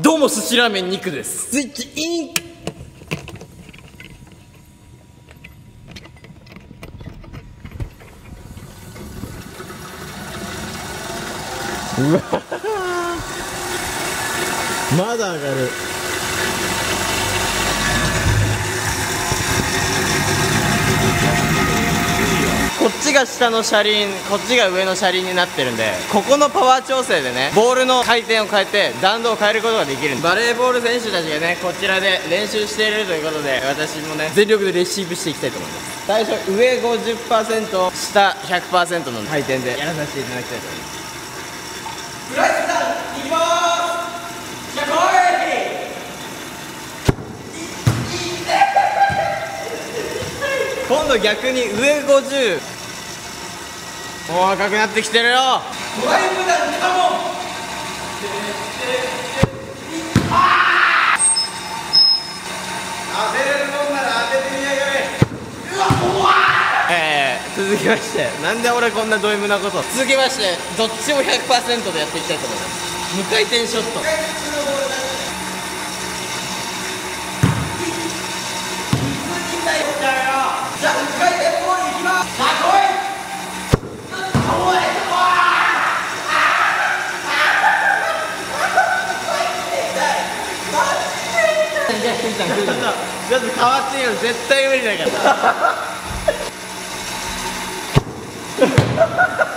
どうも寿司ラーメン肉です。スイッチインまだ上がるちが下の車輪こっちが上の車輪になってるんでここのパワー調整でねボールの回転を変えて弾道を変えることができるバレーボール選手たちがねこちらで練習しているということで私もね全力でレシーブしていきたいと思います。最初上50%下100%の回転でやらさせていただきたいと思います。フライスタンいきまーすじゃあ来い今度逆に上50お赤くなってきてるよ。ドライブダウンカモン当てれるもんえー、続きまして。なんで俺こんなド M なこと続きましてどっちも100%でやっていきたいと思います。無回転ショットじゃあ1回転ボールいきますさあ来いちょっと変わっていいの絶対無理だから。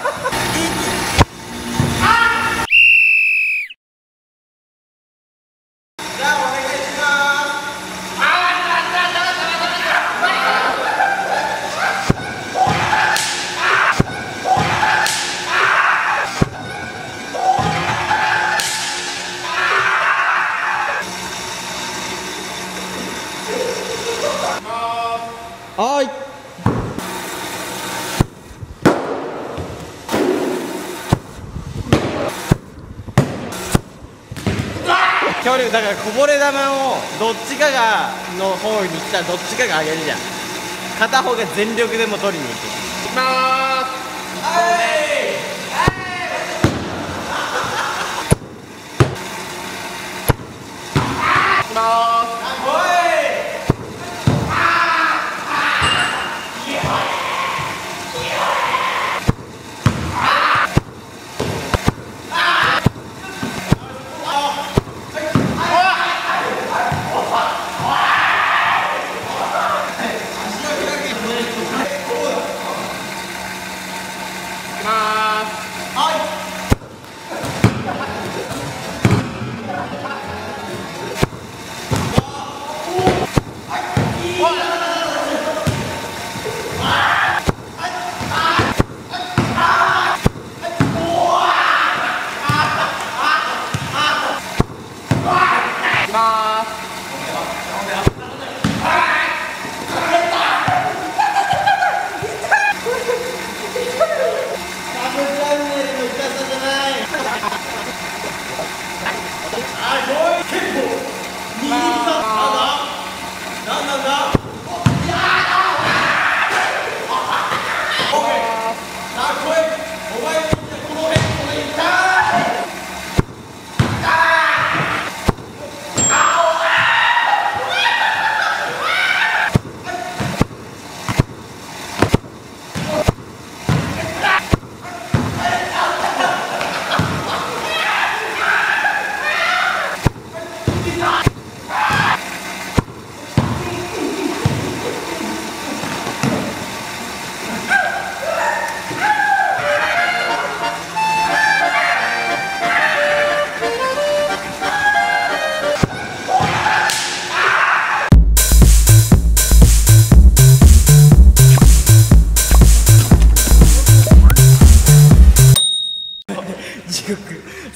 はい。距離だからこぼれ球をどっちかがの方に来たらどっちかが上げるじゃん。片方が全力でも取りに行く。いきまーす。いきまーす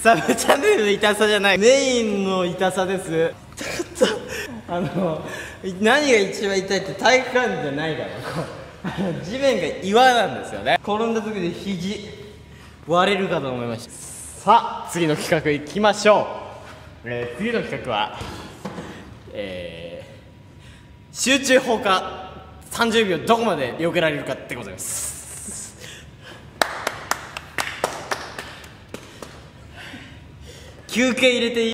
サブチャンネルの痛さじゃない。メインの痛さです。ちょっとあの何が一番痛いって体育館じゃないから。こう地面が岩なんですよね。転んだ時で肘割れるかと思いました。さあ次の企画いきましょう、えー次の企画はえー集中放火30秒どこまで避けられるかでございます。休憩入れていい？